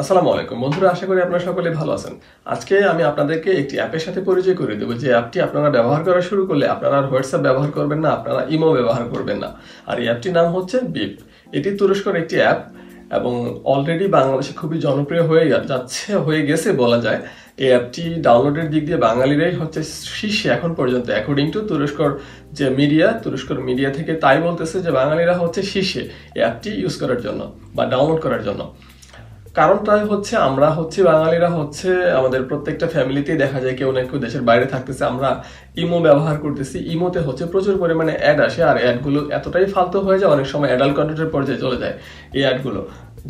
আসসালামু আলাইকুম। বন্ধুরা, আশা করি আপনারা সকলে ভালো আছেন। আজকে আমি আপনাদেরকে একটি অ্যাপের সাথে পরিচয় করে দেবো যে অ্যাপটি আপনারা ব্যবহার করা শুরু করলে আপনারা আর হোয়াটসঅ্যাপ ব্যবহার করবেন না, আপনারা ইমো ব্যবহার করবেন না। আর এই অ্যাপটির নাম হচ্ছে বিপ এটি তুরস্কর একটি অ্যাপ এবং অলরেডি বাংলাদেশে খুবই জনপ্রিয় হয়ে যাচ্ছে, হয়ে গেছে বলা যায়। এই অ্যাপটি ডাউনলোডের দিক দিয়ে বাঙালিরাই হচ্ছে শীর্ষে এখন পর্যন্ত। অ্যাকর্ডিং টু তুরস্কর যে মিডিয়া তুরস্কর মিডিয়া থেকে তাই বলতেছে যে বাঙালিরা হচ্ছে শীর্ষে এই অ্যাপটি ইউজ করার জন্য বা ডাউনলোড করার জন্য। কারণটা হচ্ছে আমরা হচ্ছে বাঙালিরা হচ্ছে আমাদের প্রত্যেকটা ফ্যামিলিতেই দেখা যায় কেউ না কেউ দেশের বাইরে থাকতেছে। আমরা ইমো ব্যবহার করতেছি। ইমোতে হচ্ছে প্রচুর পরিমাণে অ্যাড আসে আর অ্যাডগুলো এতটাই ফালতু হয়ে যায়, অনেক সময় অ্যাডাল্ট কন্টেন্টের পর্যায়ে চলে যায় এই অ্যাডগুলো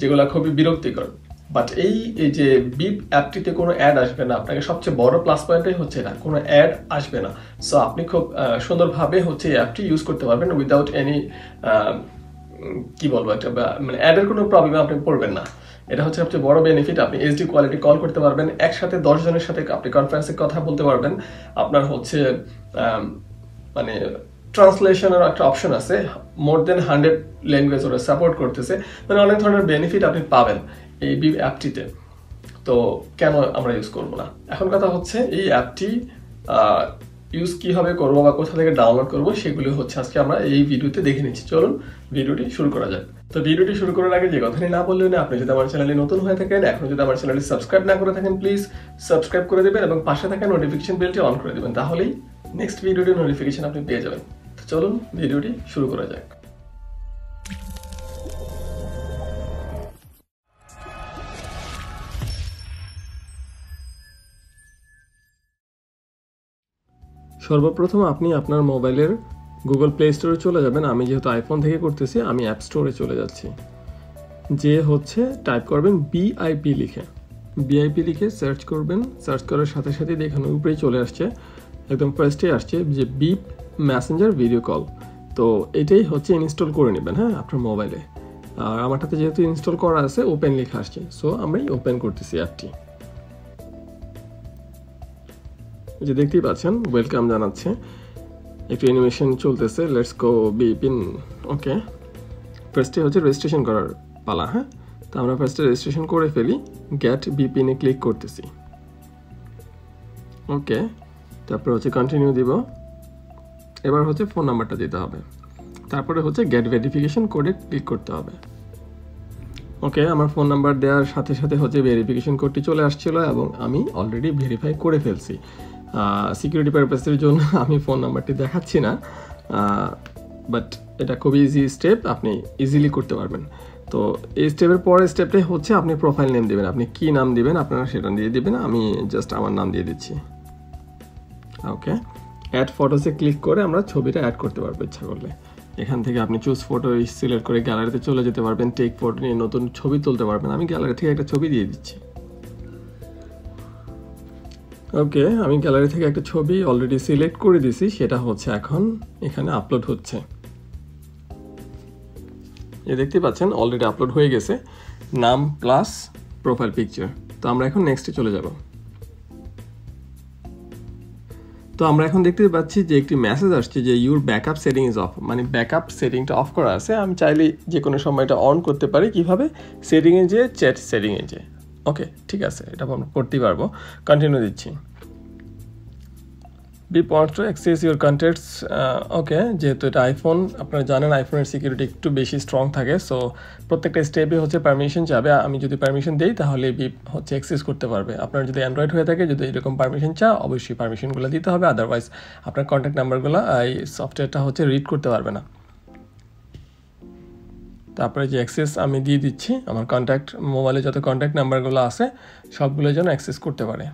যেগুলো খুবই বিরক্তিকর। বাট এই যে বিপ অ্যাপটিতে কোনো অ্যাড আসবে না, আপনাকে সবচেয়ে বড় প্লাস পয়েন্টটাই হচ্ছে না। কোনো অ্যাড আসবে না। সো আপনি খুব সুন্দরভাবে হচ্ছে এই অ্যাপটি ইউজ করতে পারবেন উইদাউট এনি কি বলব একটা মানে অ্যাডের কোনো প্রবলেমে আপনি পড়বেন না। এটা হচ্ছে সবচেয়ে বড় বেনিফিট আপনি এইচডি কোয়ালিটি কল করতে পারবেন, একসাথে দশ জনের সাথে আপনি কনফারেন্সে কথা বলতে পারবেন। আপনার হচ্ছে মানে ট্রান্সলেশনের একটা অপশন আছে মোর দেন হান্ড্রেড ল্যাঙ্গুয়েজ ওরা সাপোর্ট করতেছে। মানে অনেক ধরনের বেনিফিট আপনি পাবেন এই বি অ্যাপটিতে তো কেন আমরা ইউজ করব না? এখন কথা হচ্ছে এই অ্যাপটি ইউজ কীভাবে করব বা কোথা থেকে ডাউনলোড করব সেগুলো হচ্ছে আজকে আমরা এই ভিডিওতে দেখে নিচ্ছি। চলুন ভিডিওটি শুরু করা যাক। তো ভিডিওটি শুরু করার আগে যে কথাটি না বললেও না, আপনি যদি আমার চ্যানেলে নতুন হয়ে থাকেন এখন যদি আমার চ্যানেলটি সাবস্ক্রাইব না করে থাকেন প্লিজ সাবস্ক্রাইব করে দেবেন এবং পাশে থাকা নোটিফিকেশন বেলটি অন করে দেবেন। তাহলেই নেক্সট ভিডিওটি নোটিফিকেশন আপনি পেয়ে যাবেন। তো চলুন ভিডিওটি শুরু করা যাক। সর্বপ্রথম আপনি আপনার মোবাইলের গুগল প্লে স্টোরে চলে যাবেন। আমি যেহেতু আইফোন থেকে করতেছি, আমি অ্যাপ স্টোরে চলে যাচ্ছি। যে হচ্ছে টাইপ করবেন বিআইপি লিখে। বিআইপি লিখে সার্চ করবেন। সার্চ করার সাথে সাথে দেখুন উপরেই চলে আসছে, একদম ফার্স্টে আসছে যে বিপ ম্যাসেঞ্জার ভিডিও কল তো এটাই হচ্ছে ইনস্টল করে নেবেন হ্যাঁ আপনার মোবাইলে। আর আমারটাতে যেহেতু ইনস্টল করা আছে ওপেন লেখা আসছে। সো আমি ওপেন করতেছি অ্যাপটি এই যে দেখতেই পাচ্ছেন ওয়েলকাম জানাচ্ছে। একটু অ্যানিমেশন চলতেছে লেটস গো বিপিন ওকে ফার্স্টে হচ্ছে রেজিস্ট্রেশন করার পালা হ্যাঁ? তো আমরা ফার্স্টে রেজিস্ট্রেশন করে ফেলি গেট বিপিনে ক্লিক করতেছি। ওকে তারপরে হচ্ছে কন্টিনিউ দিব। এবার হচ্ছে ফোন নাম্বারটা দিতে হবে। তারপরে হচ্ছে গেট ভেরিফিকেশন কোডে ক্লিক করতে হবে। ওকে আমার ফোন নাম্বার দেওয়ার সাথে সাথে হচ্ছে ভেরিফিকেশন কোডটি চলে আসছিল এবং আমি অলরেডি ভেরিফাই করে ফেলছি। সিকিউরিটি পারপাসের জন্য আমি ফোন নাম্বারটি দেখাচ্ছি না। বাট এটা খুবই ইজি স্টেপ আপনি ইজিলি করতে পারবেন। তো এই স্টেপের পরের স্টেপটাই হচ্ছে আপনি প্রোফাইল নেম দেবেন। আপনি কি নাম দিবেন? আপনারা সেটা দিয়ে দিবেন। আমি জাস্ট আমার নাম দিয়ে দিচ্ছি। ওকে অ্যাড ফটোসে ক্লিক করে আমরা ছবিটা অ্যাড করতে পারব ইচ্ছা করলে। এখান থেকে আপনি চুজ ফটো সিলেক্ট করে গ্যালারিতে চলে যেতে পারবেন। টেক ফটো নিয়ে নতুন ছবি তুলতে পারবেন। আমি গ্যালারি থেকে একটা ছবি দিয়ে দিচ্ছি। ওকে আমি গ্যালারি থেকে একটা ছবি অলরেডি সিলেক্ট করে দিছি সেটা হচ্ছে এখন এখানে আপলোড হচ্ছে। এ দেখতে পাচ্ছেন অলরেডি আপলোড হয়ে গেছে, নাম প্লাস প্রোফাইল পিকচার তো আমরা এখন নেক্সটে চলে যাব। তো আমরা এখন দেখতে পাচ্ছি যে একটি মেসেজ আসছে যে your backup setting is off মানে ব্যাকআপ সেটিংটা অফ করা আছে, আমি চাইলে যে কোনো সময় এটা অন করতে পারি। কীভাবে? সেটিংয়ে যেয়ে চ্যাট সেটিংয়ে যে। ওকে ঠিক আছে, এটা আমরা করতেই পারব। কন্টিনিউ দিচ্ছি। B wants to access your contents okay যেহেতু এটা আইফোন আপনারা জানেন আইফোনের সিকিউরিটি একটু বেশি স্ট্রং থাকে সো প্রত্যেকটা স্টেপে হচ্ছে পারমিশন যাবে আমি যদি পারমিশন দিই, তাহলে বি হচ্ছে অ্যাক্সেস করতে পারবে। আপনার যদি অ্যান্ড্রয়েড হয়ে থাকে, যদি এরকম পারমিশন চা অবশ্যই পারমিশনগুলো দিতে হবে আদারওয়াইজ আপনার কন্ট্যাক্ট নাম্বারগুলো এই সফটওয়্যারটা হচ্ছে রিড করতে পারবে না। তারপরে যে অ্যাক্সেস আমি দিয়ে দিচ্ছি, আমার কন্ট্যাক্ট মোবাইলে যত কন্ট্যাক্ট নাম্বারগুলো আছে, সবগুলো যেন অ্যাক্সেস করতে পারে।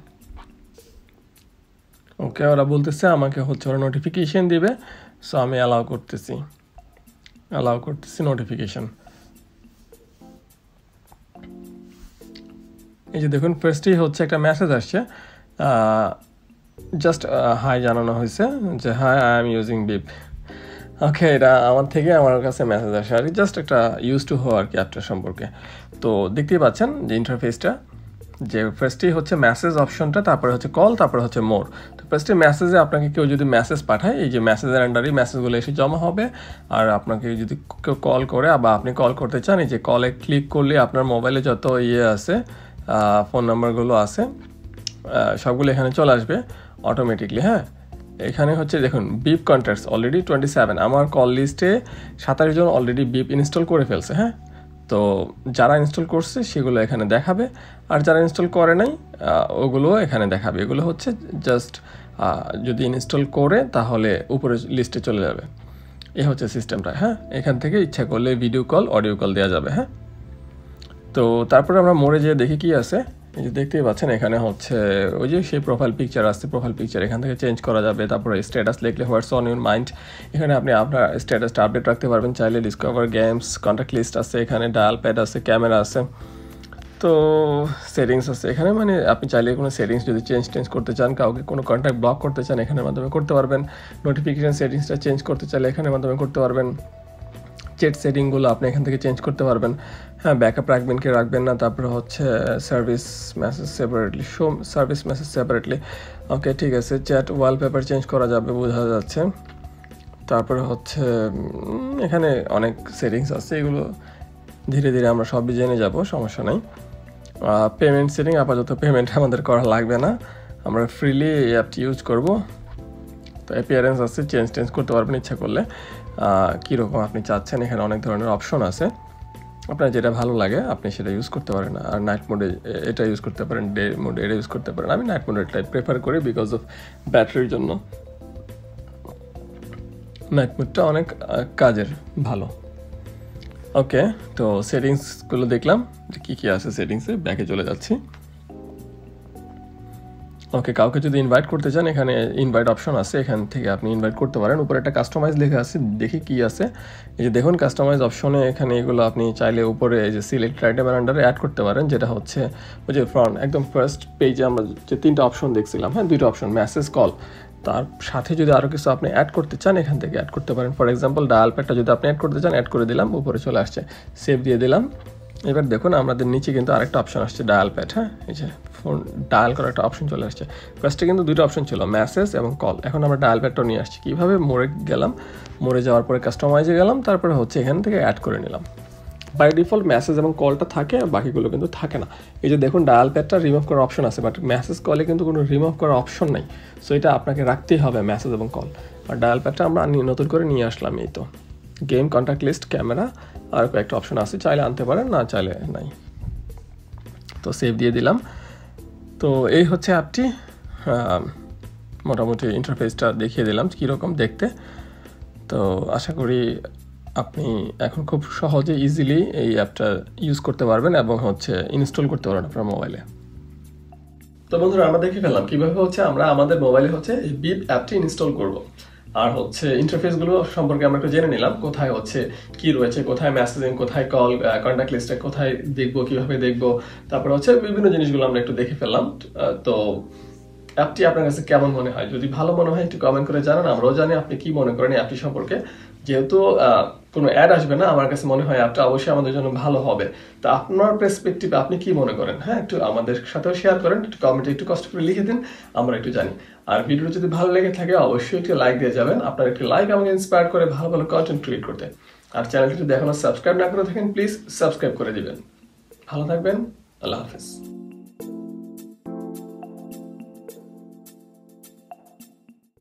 ওকে ওরা বলতেছে আমাকে হচ্ছে ওরা নোটিফিকেশন দিবে সো আমি অ্যালাউ করতেছি। অ্যালাউ করতেছি নোটিফিকেশন এই যে দেখুন ফার্স্টেই হচ্ছে একটা মেসেজ আসছে জাস্ট হাই জানানো হয়েছে, যে hi I am using Bip okay এটা আমার থেকে আমার কাছে মেসেজ আসে। আর জাস্ট একটা ইউজ টু হো আর কি অ্যাপটা সম্পর্কে। তো দেখতেই পাচ্ছেন যে ইন্টারফেসটা যে ফার্স্টেই হচ্ছে মেসেজ অপশনটা তারপরে হচ্ছে কল তারপরে হচ্ছে মোর তো ফার্স্টে মেসেজে আপনাকে কেউ যদি মেসেজ পাঠায়, এই যে মেসেজের আন্ডারে মেসেজগুলো এসে জমা হবে। আর আপনাকে যদি কেউ কল করে, বা আপনি কল করতে চান, এই যে কলে ক্লিক করলে আপনার মোবাইলে যত ইয়ে আছে ফোন নাম্বারগুলো আছে সবগুলো এখানে চলে আসবে অটোমেটিকলি হ্যাঁ? এখানে হচ্ছে, দেখুন Bip contacts already twenty seven আমার কল লিস্টে সাতাশ জন অলরেডি বিপ ইনস্টল করে ফেলছে হ্যাঁ? তো যারা ইনস্টল করছে, সেগুলো এখানে দেখাবে। আর যারা ইনস্টল করে নাই ওগুলো এখানে দেখাবে। এগুলো হচ্ছে জাস্ট যদি ইনস্টল করে, তাহলে উপরে লিস্টে চলে যাবে। এ হচ্ছে সিস্টেমটা হ্যাঁ? এখান থেকে ইচ্ছা করলে ভিডিও কল অডিও কল দেওয়া যাবে হ্যাঁ? তো তারপরে আমরা মোড়ে যেয়ে দেখি কি আছে। এই যে দেখতেই পাচ্ছেন, এখানে হচ্ছে ওই যে সেই প্রোফাইল পিকচার আসছে প্রোফাইল পিকচার এখান থেকে চেঞ্জ করা যাবে। তারপরে স্ট্যাটাস লিখলে হোয়াটস অন ইউর মাইন্ড। এখানে আপনি আপনার স্ট্যাটাসটা আপডেট রাখতে পারবেন। চাইলে ডিসকভার গেমস কন্ট্যাক্ট লিস্ট আছে এখানে ডায়াল প্যাড আছে ক্যামেরা আছে। তো সেটিংস আছে এখানে মানে আপনি চাইলে কোনো সেটিংস যদি চেঞ্জ টেঞ্জ করতে চান, কাউকে কোনো কন্ট্যাক্ট ব্লক করতে চান, এখানের মাধ্যমে করতে পারবেন। নোটিফিকেশান সেটিংসটা চেঞ্জ করতে চাইলে এখানের মাধ্যমে করতে পারবেন। চেট সেটিংগুলো আপনি এখান থেকে চেঞ্জ করতে পারবেন। হ্যাঁ ব্যাকআপ রাখবেন কি রাখবেন না, তারপরে হচ্ছে service message separately show service message separately okay ঠিক আছে চ্যাট ওয়ালপেপার চেঞ্জ করা যাবে, বোঝা যাচ্ছে। তারপরে হচ্ছে এখানে অনেক সেটিংস আছে, এগুলো ধীরে ধীরে আমরা সবই জেনে যাব, সমস্যা নেই। পেমেন্ট সেটিং আপাতত পেমেন্ট আমাদের করা লাগবে না। আমরা ফ্রিলি এই অ্যাপটি ইউজ করব। তো অ্যাপিয়ারেন্স আছে চেঞ্জ টেঞ্জ করতে পারবেন ইচ্ছা করলে। কীরকম আপনি চাচ্ছেন, এখানে অনেক ধরনের অপশন আছে। আপনার যেটা ভালো লাগে, আপনি সেটা ইউজ করতে পারেন। আর নাইট মোডে এটা ইউজ করতে পারেন ডে মোডে এটা ইউজ করতে পারেন। আমি নাইট মোডেরটাই প্রেফার করি বিকজ অফ ব্যাটারির জন্য। নাইট মোডটা অনেক কাজের ভালো। ওকে তো সেটিংসগুলো দেখলাম, যে কী কী আছে সেটিংসে ব্যাকে চলে যাচ্ছি। ওকে কাউকে যদি ইনভাইট করতে চান, এখানে ইনভাইট অপশন আছে, এখান থেকে আপনি ইনভাইট করতে পারেন। উপরে একটা কাস্টমাইজ লেখা আছে, দেখি কি আছে। এই যে দেখুন কাস্টমাইজ অপশনে এখানে এগুলো আপনি চাইলে উপরে এই যে সিলেক্ট আইটেমের আন্ডারে অ্যাড করতে পারেন, যেটা হচ্ছে ওই যে ফ্রন্ট একদম ফার্স্ট পেজে আমরা যে তিনটা অপশন দেখছিলাম হ্যাঁ দুইটা অপশন মেসেজ কল তার সাথে যদি আরও কিছু আপনি অ্যাড করতে চান, এখান থেকে অ্যাড করতে পারেন। ফর এক্সাম্পল ডায়াল প্যাডটা যদি আপনি অ্যাড করতে চান অ্যাড করে দিলাম, উপরে চলে আসছে সেভ দিয়ে দিলাম। এবার দেখুন, আমাদের নিচে কিন্তু আরেকটা অপশন আসছে ডায়াল প্যাড হ্যাঁ এই যে। ফোন, ডায়াল করার একটা অপশন চলে আসছে। ফার্স্টে কিন্তু দুটো অপশন ছিল মেসেজ এবং কল এখন আমরা ডায়াল প্যাডটা নিয়ে আসছি। কীভাবে মোড়ে গেলাম? মোড়ে যাওয়ার পরে কাস্টমাইজে গেলাম, তারপরে হচ্ছে এখান থেকে অ্যাড করে নিলাম। বাই ডিফল্ট মেসেজ এবং কলটা থাকে, বাকিগুলো কিন্তু থাকে না। এই যে দেখুন, ডায়াল প্যাডটা রিমুভ করার অপশন আছে বাট মেসেজ কলে কিন্তু কোনো রিমুভ করার অপশন নেই। সো এটা আপনাকে রাখতেই হবে মেসেজ এবং কল আর ডায়াল প্যাডটা আমরা নতুন করে নিয়ে আসলাম এই তো। গেম কন্ট্যাক্ট লিস্ট ক্যামেরা আর কয়েকটা অপশন আছে। চাইলে আনতে পারেন, না চাইলে নাই। তো সেভ দিয়ে দিলাম। তো এই হচ্ছে অ্যাপটি মোটামুটি ইন্টারফেসটা দেখিয়ে দিলাম কীরকম দেখতে। তো আশা করি আপনি এখন খুব সহজে ইজিলি এই অ্যাপটা ইউজ করতে পারবেন এবং হচ্ছে ইনস্টল করতে পারবেন আপনার মোবাইলে তো বন্ধুরা, আমরা দেখে ফেললাম কীভাবে হচ্ছে আমরা আমাদের মোবাইলে হচ্ছে এই বিপ অ্যাপটি ইনস্টল করব। আর হচ্ছে ইন্টারফেসগুলো সম্পর্কে আমরা একটু জেনে নিলাম, কোথায় হচ্ছে, কি রয়েছে, কোথায় মেসেজিং কোথায় কল কন্ট্যাক্ট লিস্টটা কোথায় দেখব, কীভাবে দেখব, তারপরে হচ্ছে বিভিন্ন জিনিসগুলো আমরা একটু দেখে ফেললাম। তো অ্যাপটি আপনার কাছে কেমন মনে হয়? যদি ভালো মনে হয়, একটু কমেন্ট করে জানান, আমরাও জানি আপনি কি মনে করেন অ্যাপটি সম্পর্কে। যেহেতু কোনো অ্যাড আসবে না, আমার কাছে মনে হয় অ্যাপটা অবশ্যই আমাদের জন্য ভালো হবে। তো আপনার পার্সপেক্টিভে আপনি কি মনে করেন? হ্যাঁ একটু আমাদের সাথেও শেয়ার করেন, একটু কমেন্টে একটু কষ্ট করে লিখে দিন, আমরা একটু জানি। আর ভিডিও যদি ভালো লেগে থাকে, অবশ্যই একটু লাইক দিয়ে যাবেন। আপনার একটু লাইক আমাকে ইন্সপায়ার করে ভালো ভালো কন্টেন্ট ক্রিয়েট করতে। আর চ্যানেলটি যদি সাবস্ক্রাইব না করে থাকেন প্লিজ সাবস্ক্রাইব করে দিবেন। ভালো থাকবেন, আল্লাহ হাফিজ।